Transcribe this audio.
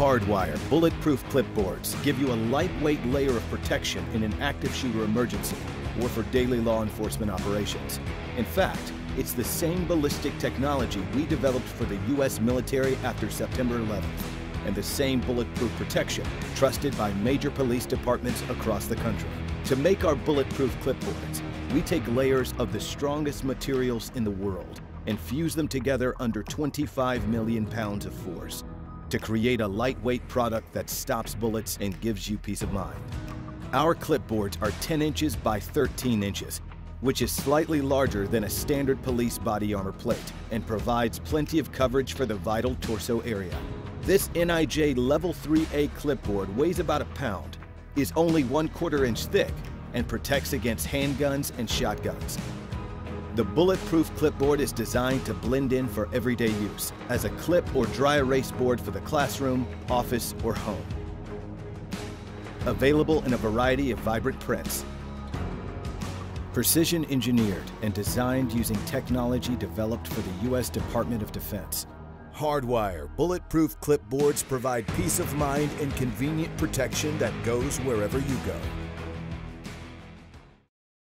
Hardwire bulletproof clipboards give you a lightweight layer of protection in an active shooter emergency or for daily law enforcement operations. In fact, it's the same ballistic technology we developed for the U.S. military after September 11th, and the same bulletproof protection trusted by major police departments across the country. To make our bulletproof clipboards, we take layers of the strongest materials in the world and fuse them together under 25 million pounds of force to create a lightweight product that stops bullets and gives you peace of mind. Our clipboards are 10 inches by 13 inches, which is slightly larger than a standard police body armor plate and provides plenty of coverage for the vital torso area. This NIJ Level 3A clipboard weighs about a pound, is only one quarter inch thick, and protects against handguns and shotguns. The bulletproof clipboard is designed to blend in for everyday use as a clip or dry erase board for the classroom, office, or home. Available in a variety of vibrant prints. Precision engineered and designed using technology developed for the U.S. Department of Defense. Hardwire bulletproof clipboards provide peace of mind and convenient protection that goes wherever you go.